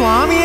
Swami